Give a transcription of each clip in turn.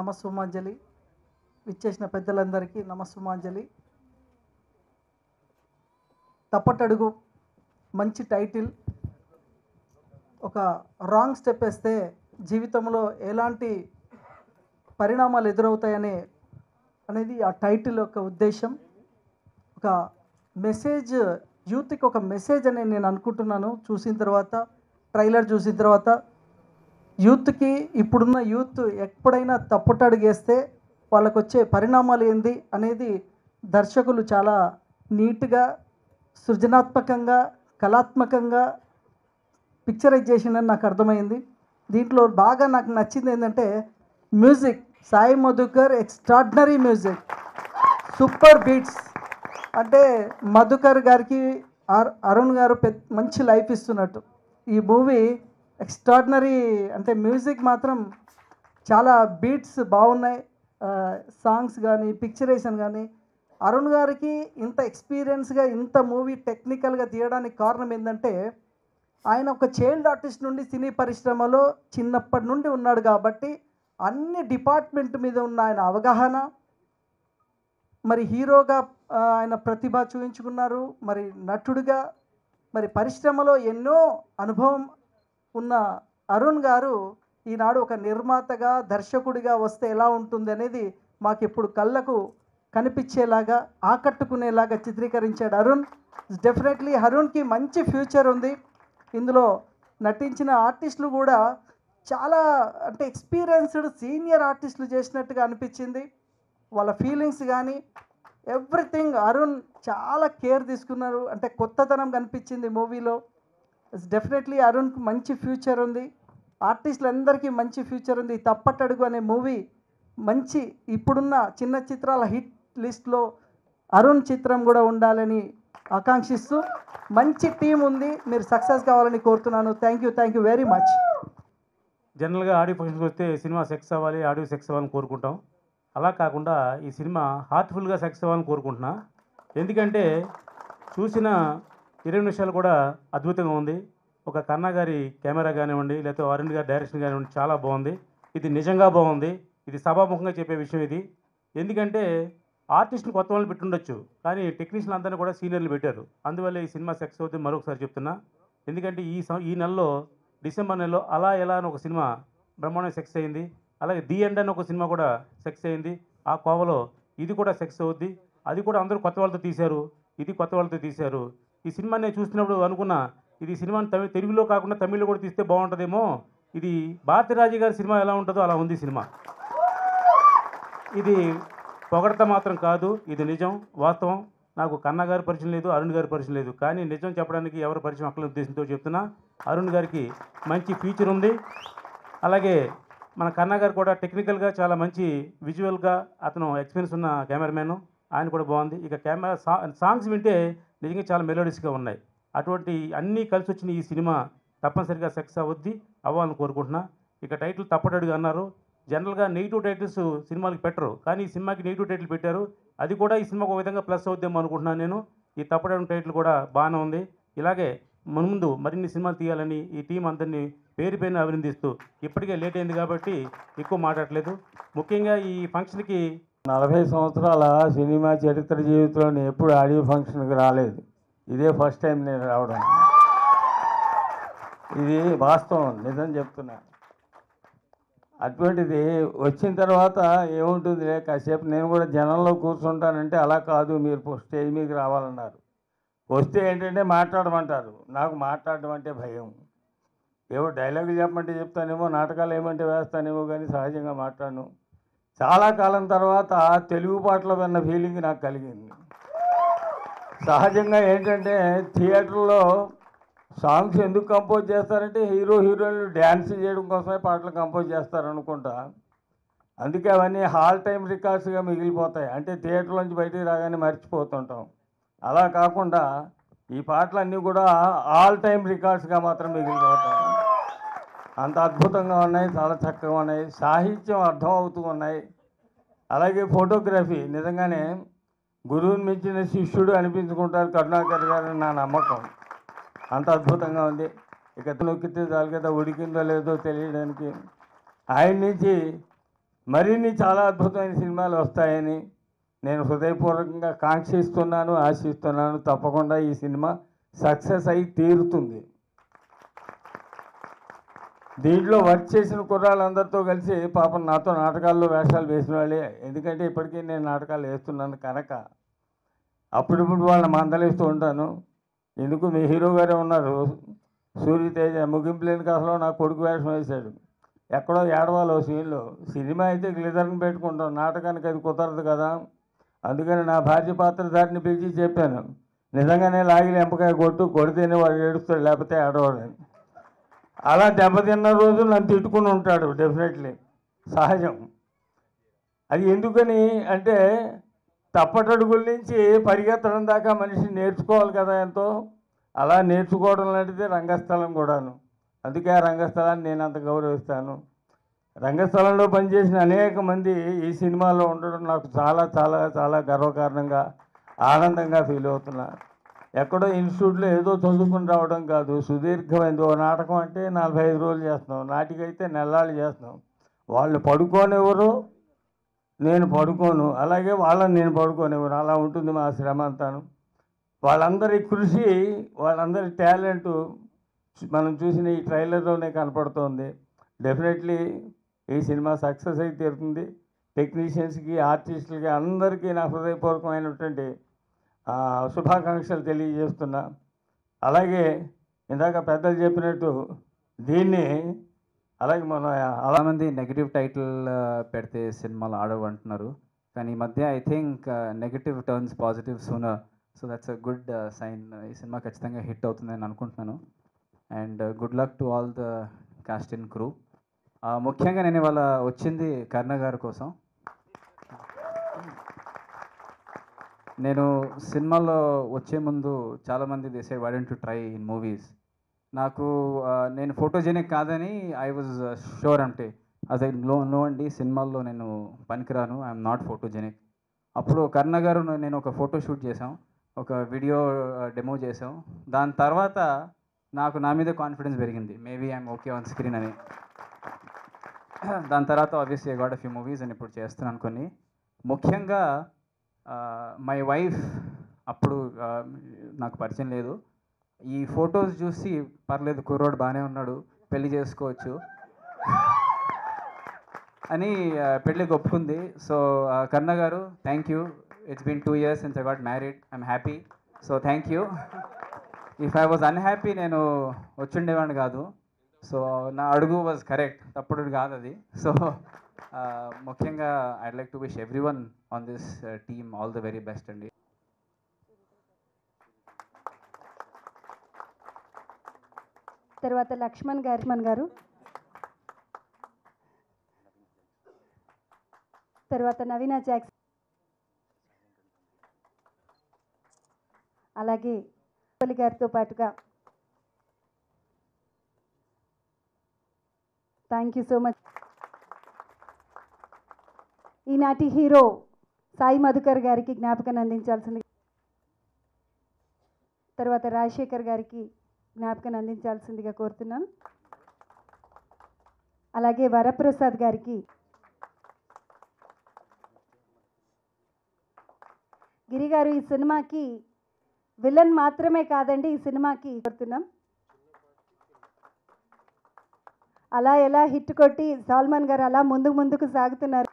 నమస్సుమాంజలి. విచ్చేసిన పెద్దలందరికీ నమస్సుమాంజలి. తప్పటడుగు మంచి టైటిల్. ఒక రాంగ్ స్టెప్ వేస్తే జీవితంలో ఎలాంటి పరిణామాలు ఎదురవుతాయనే అనేది ఆ టైటిల్ యొక్క ఉద్దేశం. ఒక మెసేజ్ యూత్కి ఒక మెసేజ్ అని నేను అనుకుంటున్నాను. చూసిన తర్వాత ట్రైలర్ చూసిన తర్వాత యూత్కి ఇప్పుడున్న యూత్ ఎప్పుడైనా తప్పుటడుగేస్తే వాళ్ళకు వచ్చే పరిణామాలు ఏంది అనేది దర్శకులు చాలా నీట్గా సృజనాత్మకంగా కళాత్మకంగా పిక్చరైజ్ చేసిందని నాకు అర్థమైంది. దీంట్లో బాగా నాకు నచ్చింది ఏంటంటే music. Sai Madhukar extraordinary music. Super beats. అంటే మధుకర్ గారికి అరుణ్ గారు పెద్ద మంచి లైఫ్ ఇస్తున్నట్టు. ఈ మూవీ ఎక్స్ట్రాడినరీ అంటే మ్యూజిక్ మాత్రం చాలా బీట్స్ బాగున్నాయి. సాంగ్స్ కానీ పిక్చరేషన్ కానీ అరుణ్ గారికి ఇంత ఎక్స్పీరియన్స్గా ఇంత మూవీ టెక్నికల్గా తీయడానికి కారణం ఏంటంటే ఆయన ఒక చైల్డ్ ఆర్టిస్ట్ నుండి సినీ పరిశ్రమలో చిన్నప్పటి నుండి ఉన్నాడు కాబట్టి అన్ని డిపార్ట్మెంట్ మీద ఉన్న ఆయన అవగాహన మరి హీరోగా ఆయన ప్రతిభ చూపించుకున్నారు మరి నటుడుగా మరి పరిశ్రమలో ఎన్నో అనుభవం ఉన్న అరుణ్ గారు ఈనాడు ఒక నిర్మాతగా దర్శకుడిగా వస్తే ఎలా ఉంటుంది అనేది మాకు ఇప్పుడు కళ్ళకు కనిపించేలాగా ఆకట్టుకునేలాగా చిత్రీకరించాడు అరుణ్. డెఫినెట్లీ అరుణ్కి మంచి ఫ్యూచర్ ఉంది. ఇందులో నటించిన ఆర్టిస్టులు కూడా చాలా అంటే ఎక్స్పీరియన్స్డ్ సీనియర్ ఆర్టిస్టులు చేసినట్టుగా అనిపించింది. వాళ్ళ ఫీలింగ్స్ కానీ ఎవ్రీథింగ్ అరుణ్ చాలా కేర్ తీసుకున్నారు. అంటే కొత్తతనం కనిపించింది మూవీలో. డెఫినెట్లీ అరుణ్కి మంచి ఫ్యూచర్ ఉంది. ఆర్టిస్టులందరికీ మంచి ఫ్యూచర్ ఉంది. తప్పటడుగు అనే మూవీ మంచి ఇప్పుడున్న చిన్న చిత్రాల హిట్ లిస్ట్లో అరుణ్ చిత్రం కూడా ఉండాలని ఆకాంక్షిస్తూ మంచి టీం ఉంది. మీరు సక్సెస్ కావాలని కోరుతున్నాను. Thank you thank you very much జనరల్గా ఆడియో ఫంక్షన్కి వస్తే సినిమా సెక్స్ అవ్వాలి ఆడియో సెక్స్ అవ్వాలని కోరుకుంటాం. అలా కాకుండా ఈ సినిమా హార్ట్ఫుల్గా సెక్స్ అవ్వాలని కోరుకుంటున్నా. ఎందుకంటే చూసిన ఇరవై నిమిషాలు కూడా అద్భుతంగా ఉంది. ఒక కన్నా గారి కెమెరా కానివ్వండి లేకపోతే అరుణ్ గారి డైరెక్షన్ కానివ్వండి చాలా బాగుంది. ఇది నిజంగా బాగుంది. ఇది సభాముఖంగా చెప్పే విషయం ఇది. ఎందుకంటే ఆర్టిస్ట్ని కొత్త వాళ్ళని పెట్టుండొచ్చు కానీ టెక్నీషియన్ అందరినీ కూడా సీనియర్లు పెట్టారు. అందువల్ల ఈ సినిమా సెక్స్ అవుతుంది మరొకసారి చెప్తున్నా. ఎందుకంటే ఈ ఈ నెలలో డిసెంబర్ నెలలో అలా ఎలా అని ఒక సినిమా బ్రహ్మాండం సెక్స్ అయింది. అలాగే ది ఎండ్ అని ఒక సినిమా కూడా సెక్స్ అయింది. ఆ కోవలో ఇది కూడా సెక్స్ అవుద్ది. అది కూడా అందరూ కొత్త వాళ్ళతో తీశారు. ఇది కొత్త వాళ్ళతో తీశారు. ఈ సినిమా నేను చూసినప్పుడు అనుకున్నా ఇది సినిమాని తమి తెలుగులో కాకుండా తమిళ్ళో కూడా తీస్తే బాగుంటుందేమో. ఇది భారతీరాజు గారి సినిమా ఎలా ఉంటుందో అలా ఉంది సినిమా. ఇది పొగడత మాత్రం కాదు ఇది నిజం వాస్తవం. నాకు కన్నగారి పరిచయం లేదు అరుణ్ గారి పరిచయం లేదు. కానీ నిజం చెప్పడానికి ఎవరి పరిచయం అక్కల ఉద్దేశంతో చెప్తున్నా అరుణ్ గారికి మంచి ఫ్యూచర్ ఉంది. అలాగే మన కన్నా గారు కూడా టెక్నికల్గా చాలా మంచి విజువల్గా అతను ఎక్స్పీరియన్స్ ఉన్న కెమెరామ్యాన్ ఆయన కూడా బాగుంది. ఇక కెమెరా సాంగ్స్ వింటే నిజంగా చాలా మెలోడీస్గా ఉన్నాయి. అటువంటి అన్నీ కలిసి వచ్చిన ఈ సినిమా తప్పనిసరిగా సక్సెస్ అవ్వద్ది అవ్వాలని కోరుకుంటున్నా. ఇక టైటిల్ తప్పటడుగు అన్నారు. జనరల్గా నెగిటివ్ టైటిల్స్ సినిమాలకు పెట్టరు. కానీ ఈ సినిమాకి నెగిటివ్ టైటిల్ పెట్టారు. అది కూడా ఈ సినిమాకు ఒక విధంగా ప్లస్ అవుద్దేమో అనుకుంటున్నాను నేను. ఈ తప్పటడుగు టైటిల్ కూడా బాగానే ఉంది. ఇలాగే మన ముందు మరిన్ని సినిమాలు తీయాలని ఈ టీం అందరినీ పేరు పైన అభినందిస్తూ ఇప్పటికే లేట్ అయింది కాబట్టి ఎక్కువ మాట్లాడలేదు ముఖ్యంగా ఈ ఫంక్షన్కి నలభై సంవత్సరాల సినిమా చరిత్ర జీవితంలో ఎప్పుడు ఆడియో ఫంక్షన్కి రాలేదు. ఇదే ఫస్ట్ టైం నేను రావడం. ఇది వాస్తవం నిజం చెప్తున్నా. అటువంటిది వచ్చిన తర్వాత ఏముంటుంది కాసేపు నేను కూడా జనంలో కూర్చుంటానంటే అలా కాదు మీరు స్టేజ్ మీదకి రావాలన్నారు. వస్తే ఏంటంటే మాట్లాడమంటారు. నాకు మాట్లాడడం అంటే భయం. ఏవో డైలాగులు చెప్పమంటే చెప్తానేమో నాటకాలు ఏమంటే వేస్తానేమో కానీ సహజంగా మాట్లాడను. చాలా కాలం తర్వాత తెలుగు పాటలు విన్న ఫీలింగ్ నాకు కలిగింది. సహజంగా ఏంటంటే థియేటర్లో సాంగ్స్ ఎందుకు కంపోజ్ చేస్తారంటే హీరో హీరోయిన్లు డ్యాన్స్ చేయడం కోసమే పాటలు కంపోజ్ చేస్తారనుకుంటా. అందుకే అవన్నీ హాల్ టైం రికార్డ్స్గా మిగిలిపోతాయి. అంటే థియేటర్లోంచి బయటికి రాగానే మర్చిపోతుంటాం. అలా కాకుండా ఈ పాటలన్నీ కూడా ఆల్ టైం రికార్డ్స్గా మాత్రం మిగిలిపోతాయి. అంత అద్భుతంగా ఉన్నాయి చాలా చక్కగా ఉన్నాయి సాహిత్యం అర్థం అవుతూ ఉన్నాయి. అలాగే ఫోటోగ్రఫీ నిజంగానే గురువుని మించిన శిష్యుడు అనిపించుకుంటారు కరుణాకర్ గారు అని నా నమ్మకం. అంత అద్భుతంగా ఉంది. ఇక నొక్కితే చాలు కదా ఉడికిందో లేదో తెలియడానికి. ఆయన నుంచి మరిన్ని చాలా అద్భుతమైన సినిమాలు వస్తాయని నేను హృదయపూర్వకంగా కాంక్షిస్తున్నాను ఆశిస్తున్నాను. తప్పకుండా ఈ సినిమా సక్సెస్ అయి తీరుతుంది. దీంట్లో వర్క్ చేసిన కుర్రాళ్ళందరితో కలిసి పాపం నాతో నాటకాల్లో వేషాలు వేసిన వాళ్ళే. ఎందుకంటే ఇప్పటికీ నేను నాటకాలు వేస్తున్నాను కనుక. అప్పుడిప్పుడు వాళ్ళని మందలిస్తూ ఉంటాను. ఎందుకు? మీ హీరో గారే ఉన్నారు. సూర్యతేజ ముగింపు లేని కథలో నా కొడుకు వేషం వేశాడు. ఎక్కడో ఏడవాలో సీన్లో. సినిమా అయితే గ్లిజర్ని పెట్టుకుంటాం. నాటకానికి అది కుదరదు కదా. అందుకని నా భార్య పాత్రధారిని పిలిచి చెప్పాను. నిజంగానే లాగిలి ఎంపకాయ కొట్టు కొడితేనే వాడు ఏడుస్తాడు లేకపోతే ఏడవాడని అలా దెబ్బతిన్న రోజు నన్ను తిట్టుకుని ఉంటాడు డెఫినెట్లీ సహజం. అది ఎందుకని అంటే తప్పటడుగుల నుంచి పరిగెత్తడం దాకా మనిషి నేర్చుకోవాలి కదా ఎంతో. అలా నేర్చుకోవడం లాంటిది రంగస్థలం కూడాను. అందుకే ఆ రంగస్థలాన్ని నేను అంత గౌరవిస్తాను. రంగస్థలంలో పనిచేసిన అనేక మంది ఈ సినిమాలో ఉండడం నాకు చాలా చాలా చాలా గర్వకారణంగా ఆనందంగా ఫీల్ అవుతున్నా ఎక్కడో ఇన్స్టిట్యూట్లో ఏదో చదువుకుని రావడం కాదు. సుదీర్ఘమైంది. ఓ నాటకం అంటే నలభై ఐదు రోజులు చేస్తున్నాం. నాటికైతే నెలలు చేస్తున్నాం. వాళ్ళు పడుకోనివ్వరు నేను పడుకోను. అలాగే వాళ్ళని నేను పడుకోనివ్వను. అలా ఉంటుంది మా శ్రమ అంతాను. వాళ్ళందరి కృషి వాళ్ళందరి టాలెంట్ మనం చూసిన ఈ ట్రైలర్లోనే కనపడుతోంది. డెఫినెట్లీ ఈ సినిమా సక్సెస్ అయితే తీరుతుంది. టెక్నీషియన్స్కి ఆర్టిస్టులకి అందరికీ నా హృదయపూర్వకమైనటువంటి శుభాకాంక్షలు తెలియజేస్తున్నా. అలాగే ఇందాక పెద్దలు చెప్పినట్టు దీన్ని అలాగే మన అలా మంది నెగిటివ్ టైటిల్ పెడితే సినిమాలు ఆడవు అంటున్నారు. కానీ ఈ మధ్య I think negative turns positive sooner so that's a good sign ఈ సినిమా ఖచ్చితంగా హిట్ అవుతుందని అనుకుంటున్నాను. And good luck to all the cast and crew ముఖ్యంగా నేను ఇవాళ వచ్చింది కర్ణ గారి కోసం. నేను సినిమాలో వచ్చే ముందు చాలామంది దేశాడు wanted to try in movies నాకు నేను ఫోటోజెనిక్ కాదని ఐ వాజ్ షూర్ అంటే అదే నో నో అండి సినిమాల్లో నేను పనికిరాను ఐఎమ్ నాట్ ఫోటోజెనిక్ అప్పుడు కర్ణ గారు నేను ఒక ఫోటో షూట్ చేసాం ఒక వీడియో డెమో చేసాం దాని తర్వాత నాకు నా మీద కాన్ఫిడెన్స్ పెరిగింది. Maybe I'm okay on screen అని. దాని తర్వాత ఆబ్వియస్లీ గాడ్ ఫ్యూ మూవీస్ అని ఇప్పుడు చేస్తున్నాను కొన్ని. ముఖ్యంగా మై వైఫ్ అప్పుడు నాకు పరిచయం లేదు. ఈ ఫొటోస్ చూసి పర్లేదు కుర్రోడు బాగానే ఉన్నాడు పెళ్ళి చేసుకోవచ్చు అని పెళ్ళి పెళ్ళికి ఒప్పుకుంది సో ఆ, కర్ణ గారు thank you it's been two years since I got married I'm happy so thank you if I was unhappy నేను వచ్చిండేవాడిని కాదు. సో నా అడుగు వాజ్ కరెక్ట్ తప్పుడు కాదు అది. సో ముఖ్యంగా I'd like to wish everyone on this team all the very best అండి తర్వాత లక్ష్మణ్ గారు లక్ష్మణ్ గారు. తర్వాత నవీన జాక్స్ అలాగే కోహ్లీ గారితో పాటుగా. థ్యాంక్ యూ సో మచ్ ఈనాటి హీరో సాయి మధుకర్ గారికి జ్ఞాపకాన్ని అందించాల్సింది తర్వాత రాజశేఖర్ గారికి జ్ఞాపకాన్ని అందించాల్సిందిగా కోరుతున్నాను. అలాగే వరప్రసాద్ గారికి గిరి గారు ఈ సినిమాకి విలన్ మాత్రమే కాదండి ఈ సినిమాకి కోరుతున్నాం. అలా ఎలా హిట్ కొట్టి సాల్మాన్ గారు అలా ముందుకు ముందుకు సాగుతున్నారు.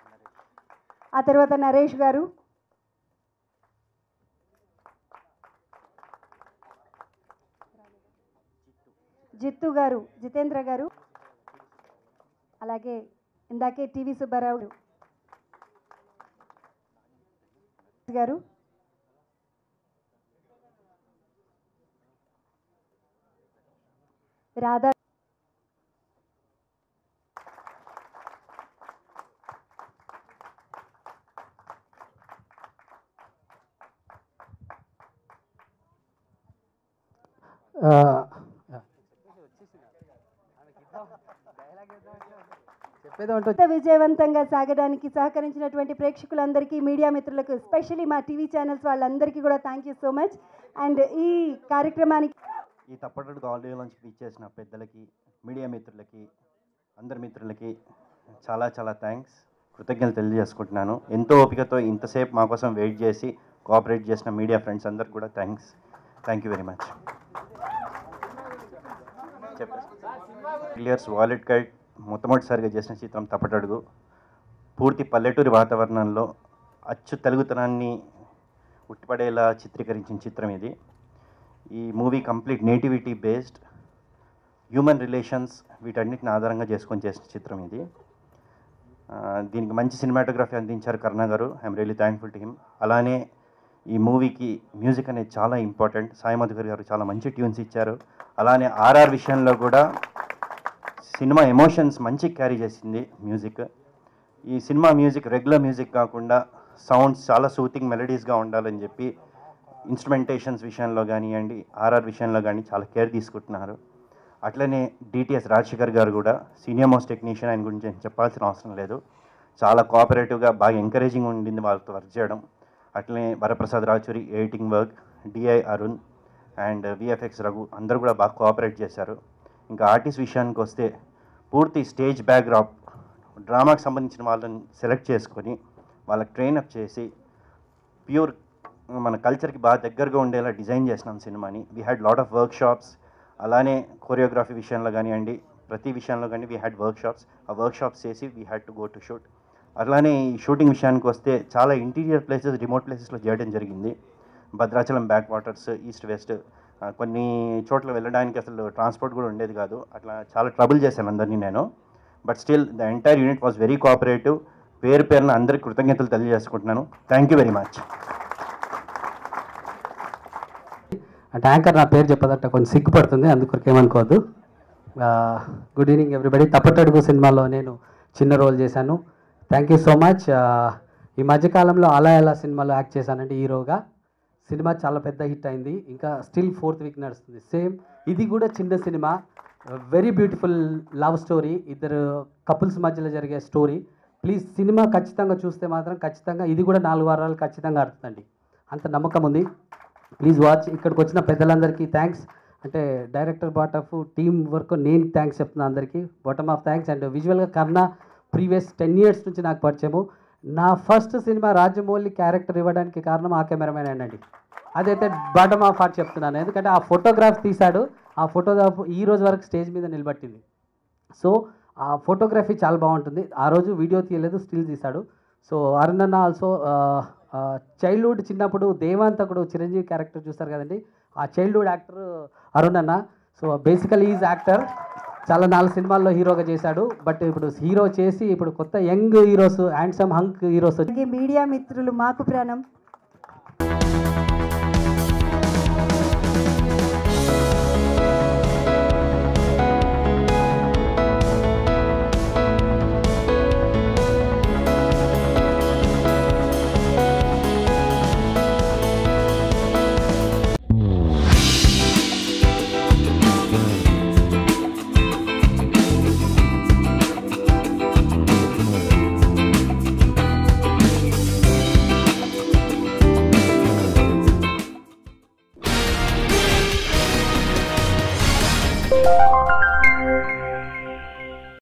ఆ తర్వాత నరేష్ గారు. జిత్తు గారు జితేంద్ర గారు. అలాగే ఇందాకే టీవీ సుబ్బారావు గారు. రాధా విజయవంతంగా సాగడానికి సహకరించినటువంటి ప్రేక్షకులందరికీ మీడియా మిత్రులకు ఎస్పెషల్లీ మా టీవీ ఛానల్స్ వాళ్ళందరికీ కూడా thank you so much and ఈ కార్యక్రమానికి ఈ తప్పటడుగు ఆడియో లాంచ్ ఇచ్చేసిన పెద్దలకి మీడియా మిత్రులకి అందరి మిత్రులకి చాలా చాలా థ్యాంక్స్ కృతజ్ఞతలు తెలియజేసుకుంటున్నాను. ఎంతో ఓపికతో ఇంతసేపు మా కోసం వెయిట్ చేసి కోఆపరేట్ చేసిన మీడియా ఫ్రెండ్స్ అందరికి కూడా thanks thank you very much years వాలెట్ కైట్ మొట్టమొదటిసారిగా చేసిన చిత్రం తప్పటడుగు. పూర్తి పల్లెటూరి వాతావరణంలో అచ్చు తెలుగుతనాన్ని ఉట్టిపడేలా చిత్రీకరించిన చిత్రం ఇది. ఈ movie complete nativity based human relations వీటన్నిటిని ఆధారంగా చేసుకొని చేసిన చిత్రం ఇది. దీనికి మంచి సినిమాటోగ్రఫీ అందించారు కర్ణ గారు. I'm really thankful to him. అలానే ఈ మూవీకి మ్యూజిక్ అనేది చాలా ఇంపార్టెంట్. సాయి మధుకర్ గారు చాలా మంచి ట్యూన్స్ ఇచ్చారు. అలానే ఆర్ఆర్ విషయంలో కూడా సినిమా ఎమోషన్స్ మంచి క్యారీ చేసింది మ్యూజిక్. ఈ సినిమా మ్యూజిక్ రెగ్యులర్ మ్యూజిక్ కాకుండా సౌండ్స్ చాలా సూతింగ్ మెలడీస్గా ఉండాలని చెప్పి ఇన్స్ట్రుమెంటేషన్స్ విషయంలో కానివ్వండి ఆర్ఆర్ విషయంలో కానీ చాలా కేర్ తీసుకుంటున్నారు. అట్లనే డిటిఎస్ రాజశేఖర్ గారు కూడా సీనియర్ మోస్ట్ టెక్నీషియన్ ఆయన గురించి చెప్పాల్సిన అవసరం లేదు. చాలా కోఆపరేటివ్గా బాగా ఎంకరేజింగ్ ఉండింది వాళ్ళతో వర్క్ చేయడం. అట్లనే Varaprasad Rachuri editing work DI Arun and VFX Raghu అందరూ కూడా బాగా కోఆపరేట్ చేశారు. ఇంకా ఆర్టిస్ట్ విషయానికి వస్తే పూర్తి స్టేజ్ బ్యాక్డ్రాప్ డ్రామాకి సంబంధించిన వాళ్ళని సెలెక్ట్ చేసుకొని వాళ్ళకి ట్రైన్ అప్ చేసి ప్యూర్ మన కల్చర్కి బాగా దగ్గరగా ఉండేలా డిజైన్ చేసినాం సినిమాని. We had lot of workshops అలానే కొరియోగ్రఫీ విషయంలో కానివ్వండి ప్రతి విషయంలో కానీ వీ హ్యాడ్ వర్క్ షాప్స్ ఆ వర్క్ షాప్స్ చేసి we had to go to shoot అలానే ఈ షూటింగ్ విషయానికి వస్తే చాలా ఇంటీరియర్ ప్లేసెస్ రిమోట్ ప్లేసెస్లో చేయడం జరిగింది. Bhadrachalam back waters east west కొన్ని చోట్ల వెళ్ళడానికి అసలు ట్రాన్స్పోర్ట్ కూడా ఉండేది కాదు. అట్లా చాలా ట్రబుల్ చేశాను అందరినీ నేను. But still the entire unit was very cooperative పేరు పేరున అందరికి కృతజ్ఞతలు తెలియజేసుకుంటున్నాను. థ్యాంక్ యూ వెరీ మచ్ అంటే యాంకర్ నా పేరు చెప్పదంట కొంచెం సిగ్గుపడుతుంది అందుకొరకు ఏమనుకోవద్దు. గుడ్ ఈవినింగ్ ఎవ్రీబడి తప్పటడుగు సినిమాలో నేను చిన్న రోల్ చేశాను. థ్యాంక్ యూ సో మచ్ ఈ మధ్యకాలంలో అలా ఎలా సినిమాలో యాక్ట్ చేశానంటే హీరోగా సినిమా చాలా పెద్ద హిట్ అయింది. ఇంకా స్టిల్ ఫోర్త్ వీక్ నడుస్తుంది. సేమ్ ఇది కూడా చిన్న cinema. Very beautiful love story ఇద్దరు కపుల్స్ మధ్యలో జరిగే స్టోరీ ప్లీజ్ సినిమా ఖచ్చితంగా చూస్తే మాత్రం ఖచ్చితంగా ఇది కూడా నాలుగు వారాలు ఖచ్చితంగా ఆడుతుందండి. అంత నమ్మకం ఉంది. ప్లీజ్ వాచ్ ఇక్కడికి వచ్చిన పెద్దలందరికీ థ్యాంక్స్ అంటే director bat of team work నేను థ్యాంక్స్ చెప్తున్నాను అందరికీ. బాటమ్ ఆఫ్ థ్యాంక్స్ అండ్ విజువల్గా కర్ణ ప్రీవియస్ టెన్ ఇయర్స్ నుంచి నాకు పరిచయము. నా ఫస్ట్ సినిమా రాజమౌళి క్యారెక్టర్ ఇవ్వడానికి కారణం ఆ కెమెరామెన్ అండి. అదైతే బాటమ్ ఆఫ్ హార్ట్ చెప్తున్నాను. ఎందుకంటే ఆ ఫోటోగ్రాఫ్ తీశాడు. ఆ ఫోటోగ్రాఫ్ ఈ రోజు వరకు స్టేజ్ మీద నిలబట్టింది. సో ఆ ఫోటోగ్రఫీ చాలా బాగుంటుంది. ఆ రోజు వీడియో తీయలేదు స్టిల్ తీశాడు. సో అరుణన్న ఆల్సో చైల్డ్హుడ్ చిన్నప్పుడు దేవాంతకుడు చిరంజీవి క్యారెక్టర్ చూస్తారు కదండి. ఆ చైల్డ్హుడ్ యాక్టర్ అరుణ్ అన్న. సో బేసికలీ ఈజ్ యాక్టర్ చాలా నాలుగు సినిమాల్లో హీరోగా చేశాడు. బట్ ఇప్పుడు హీరో చేసి ఇప్పుడు కొత్త young heroes handsome hunk heroes media మిత్రులు మాకు ప్రాణం.